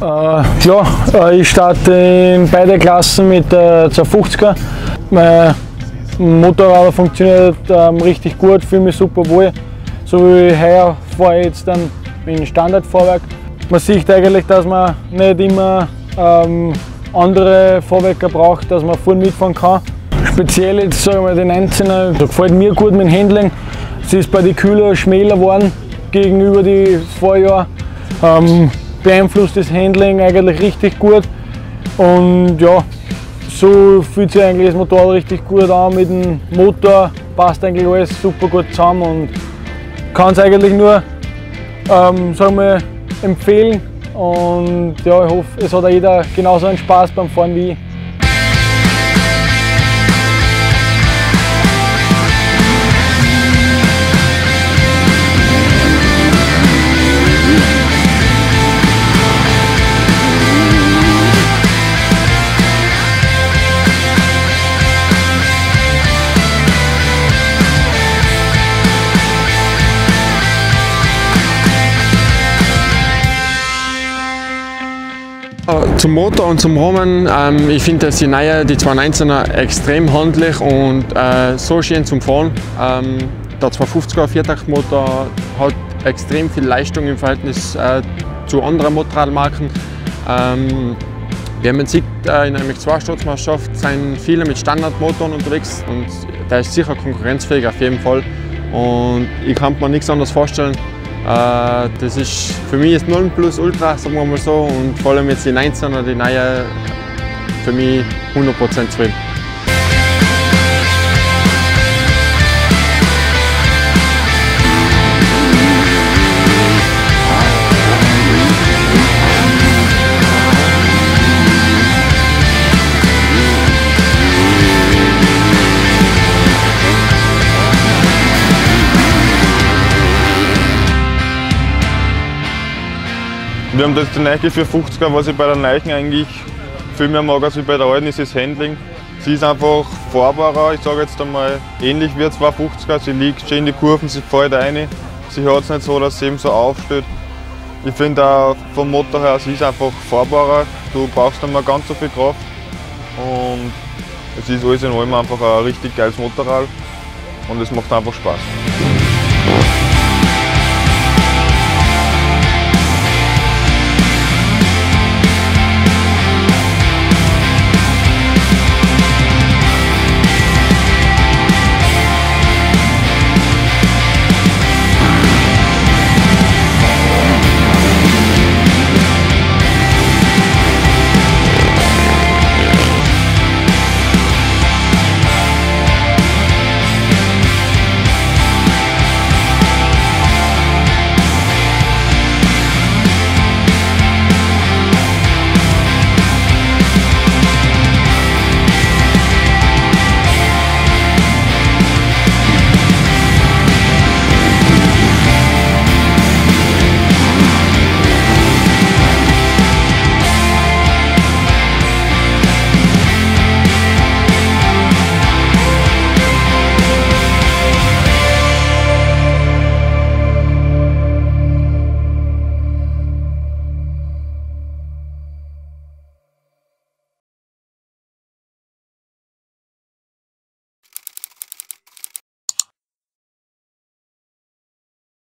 Äh, ja, äh, ich starte in beide Klassen mit der 250er. Mein Motorrad funktioniert ähm, richtig gut, fühle mich super wohl. So wie heuer fahre ich jetzt dann mit Standardfahrwerk. Man sieht eigentlich, dass man nicht immer ähm, andere Fahrwerke braucht, dass man voll mitfahren kann. Speziell jetzt sagen wir, die 19er, da gefällt mir gut dem Handling. Es ist bei den Kühler schmäler geworden gegenüber den Vorjahren. Ähm, beeinflusst das Handling eigentlich richtig gut. Und ja, so fühlt sich eigentlich das Motorrad richtig gut an mit dem Motor, passt eigentlich alles super gut zusammen und kann es eigentlich nur ähm, sagen wir, empfehlen. Und ja, ich hoffe, es hat jeder genauso einen Spaß beim Fahren wie ich. Zum Motor und zum Rahmen, ähm, ich finde, dass die neue, die 219er extrem handlich und äh, so schön zum Fahren. Ähm, der 250er Viertaktmotor hat extrem viel Leistung im Verhältnis äh, zu anderen Motorradmarken. Ähm, wie man sieht, äh, in der MX2-Sturzmeisterschaft sind viele mit Standardmotoren unterwegs und der ist sicher konkurrenzfähig auf jeden Fall. Und ich kann mir nichts anderes vorstellen, äh, das ist für mich das Nonplusultra, sagen wir mal so. Und vor allem jetzt die 19er, die neue, für mich 100% zufrieden. Wir haben das die neue 450er, was ich bei der Neichen eigentlich viel mehr mag als bei der alten, ist das Handling. Sie ist einfach fahrbarer, ich sage jetzt einmal ähnlich wie 250er. Sie liegt schön in die Kurven, sie fällt rein. Sie hat es nicht so, dass sie eben so aufsteht. Ich finde auch vom Motor her, sie ist einfach fahrbarer. Du brauchst nicht mehr ganz so viel Kraft. Und es ist alles in allem einfach ein richtig geiles Motorrad und es macht einfach Spaß.